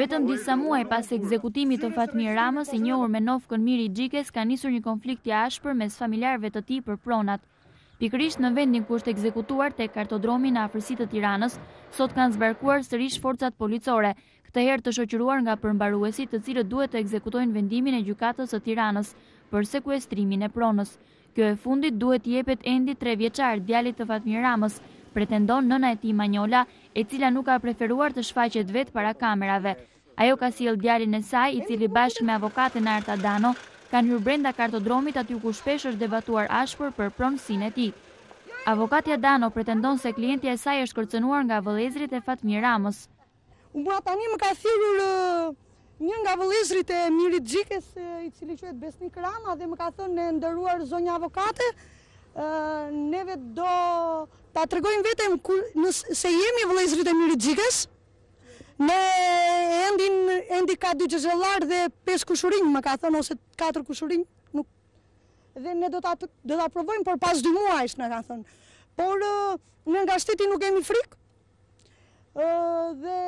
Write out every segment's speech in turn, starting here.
Vetëm disa muaj pas ekzekutimit të Fatmir Ramës, i njohur me nofkën Miri i Xhikes, ka nisur një konflikt i ashpër mes familjarëve të tij për pronat. Pikërisht në vendin ku është ekzekutuar, tek kartodromi në afërsi të Tiranës, sot kanë zbarkuar sërish forcat policore, këtë herë të shoqëruar nga përmbaruesit të cilët duhet të ekzekutojnë vendimin e Gjykatës së Tiranës për sekuestrimin e pronës. Kjo e fundit duhet t'i jepet Endi tre vjeçar, djalit të Fatmir Ramës, pretendon nëna e tij Manjola, e cila nuk ka preferuar të shfaqet vetë para kamerave, Ajo ka sjellë djalin e saj, i cili bashkë me avokaten Arta Dano, kanë hyrë brenda Kartodromit aty ku shpesh është debatuar ashpër për pronësinë e tij. Avokatja Dano pretendon se klientja e saj është kërcënuar nga vëllezërit e Fatmir Ramës. Mua tani më ka thirrur një nga vëllezërit e Mirit të Xhikes, i cili quhet Besnik Rama dhe më ka thënë e nderuar zonja avokate, neve do ta tregojmë veten se jemi vëllezërit e Mirit të Xhikes. Ne Endin, Endi ka dy xhaxhallarë dhe pesë kushërinj, më ka thënë, ose katër kushërinj, nuk... Dhe ne do ta do ta provojmë por pas dy muajsh, na ka thënë. Por ne nga shteti nuk kemi frikë. Ë dhe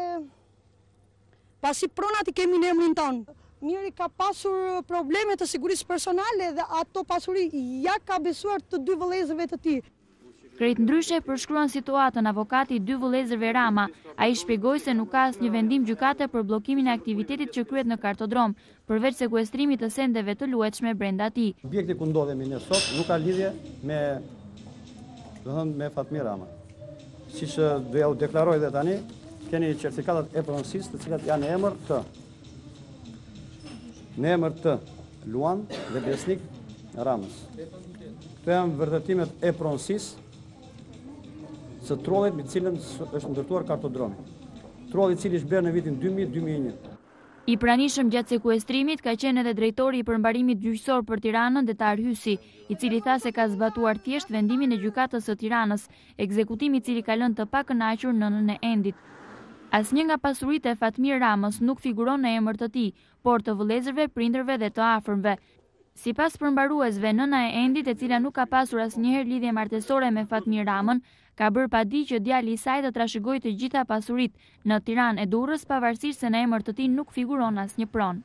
pasi pronat i kemi në emrin tonë. Miri ka pasur probleme të sigurisë personale dhe ato pasuri ia ka besuar të dy vëllezërve të tij. Krejt ndryshe e përshkruan situatën avokati i dy vëllezërve Rama. Ai shpjegoi se nuk ka asnjë vendim gjykate për bllokimin e aktivitetit që kryhet në Kartodrom, përveç sekuestrimit të sendeve të luajtshme brenda tij. Objekti ku ndodhemi ne sot nuk ka lidhje me, do të thonë, me Fatmir Ramën. Siç dhe jua deklaroj edhe tani, keni certifikatat e pronësisë, të cilat janë në emër të. Në emër të Luan dhe Besnik Ramës. Këto janë vërtetimet e pronësisë së trollit me cilin është ndërtuar kartodromi. Trualli i cili është bërë në vitin 2000-2001. I pranishëm gjatë sekuestrimit ka qenë edhe drejtori i përmbarimit gjyqësor për Tiranën Dhetar Hysi, i cili tha se ka zbatuar thjesht vendimin e gjykatës së Tiranës, Ekzekutim i cili ka lënë të pakënaqur nënën e Endit. Asnjë nga pasuritë e Fatmir Ramës nuk figuron në emër të tij, por të vëllezërve, prindërve dhe të afërmve. Sipas përmbaruesve, nëna e Endit, e cila nuk ka pasur asnjëherë lidhje martesore me Fatmir Ramën, ka bërë padi që djali i saj të trashëgojë të gjitha pasuritë në Tiranë e Durrës, pavarësisht se në emër të tij nuk figuron asnjë pronë.